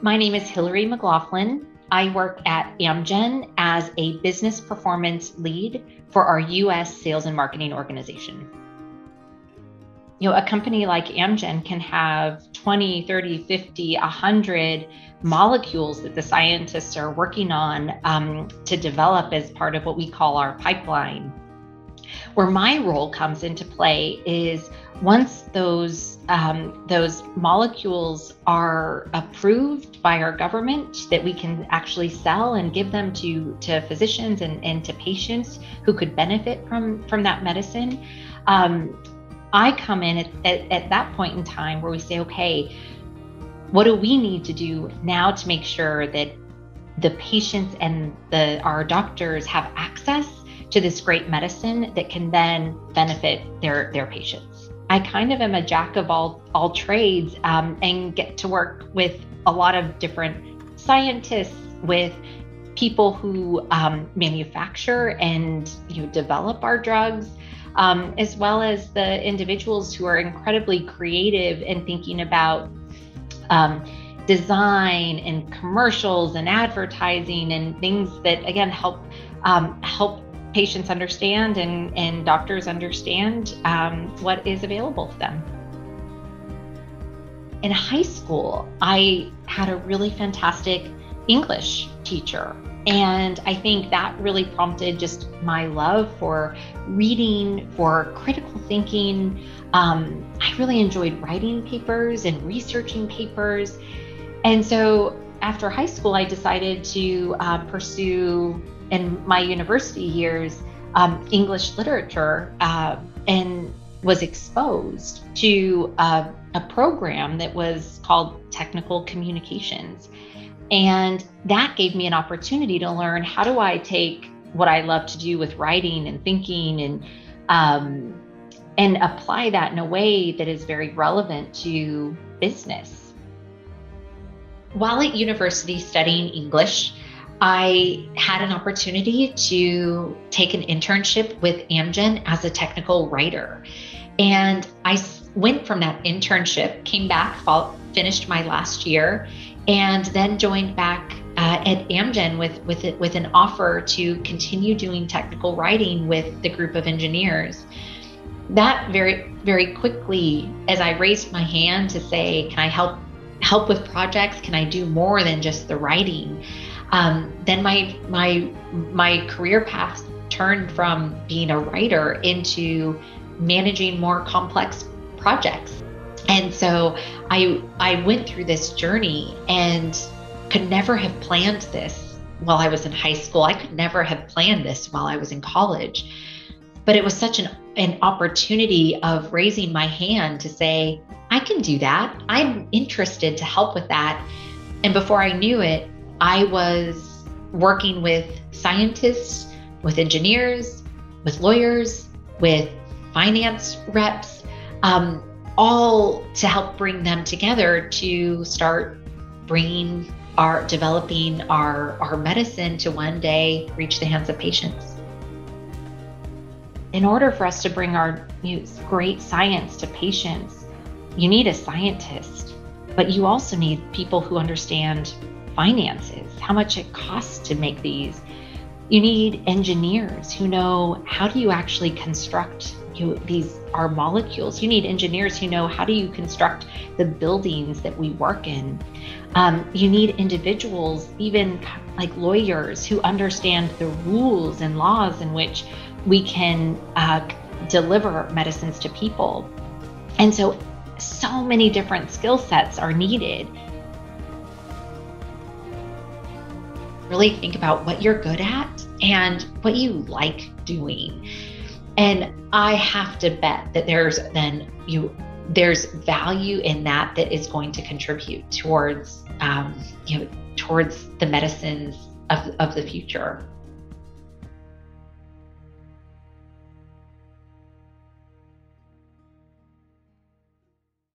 My name is Hillary McLoughlin. I work at Amgen as a business performance lead for our US sales and marketing organization. You know, a company like Amgen can have 20, 30, 50, 100 molecules that the scientists are working on um, to develop as part of what we call our pipeline. Where my role comes into play is once those um, those molecules are approved by our government that we can actually sell and give them to to physicians and, and to patients who could benefit from from that medicine um, i come in at, at, at that point in time where we say okay what do we need to do now to make sure that the patients and the our doctors have access to this great medicine that can then benefit their their patients. I kind of am a jack of all all trades um, and get to work with a lot of different scientists, with people who um, manufacture and you know develop our drugs, um, as well as the individuals who are incredibly creative in thinking about um, design and commercials and advertising and things that again help um, help patients understand and, and doctors understand um, what is available to them. In high school, I had a really fantastic English teacher. And I think that really prompted just my love for reading, for critical thinking. Um, I really enjoyed writing papers and researching papers. And so after high school, I decided to uh, pursue in my university years um, English literature uh, and was exposed to uh, a program that was called Technical Communications. And that gave me an opportunity to learn how do I take what I love to do with writing and thinking and um, and apply that in a way that is very relevant to business. While at university studying English, I had an opportunity to take an internship with Amgen as a technical writer. And I went from that internship, came back, finished my last year, and then joined back uh, at Amgen with with with an offer to continue doing technical writing with the group of engineers. That very very quickly, as I raised my hand to say, "Can I help help with projects? Can I do more than just the writing?" Um, then my my my career path turned from being a writer into managing more complex projects. And so I I went through this journey and could never have planned this while I was in high school. I could never have planned this while I was in college. But it was such an, an opportunity of raising my hand to say, I can do that. I'm interested to help with that. And before I knew it, I was working with scientists, with engineers, with lawyers, with finance reps, um, all to help bring them together to start bringing our developing our, our medicine to one day reach the hands of patients. In order for us to bring our you know, great science to patients, you need a scientist, but you also need people who understand finances, how much it costs to make these. You need engineers who know how do you actually construct you, these are molecules. You need engineers who know how do you construct the buildings that we work in. Um, you need individuals, even like lawyers, who understand the rules and laws in which we can uh, deliver medicines to people. And so, so many different skill sets are needed really think about what you're good at and what you like doing. And I have to bet that there's then you there's value in that that is going to contribute towards um, you know towards the medicines of, of the future.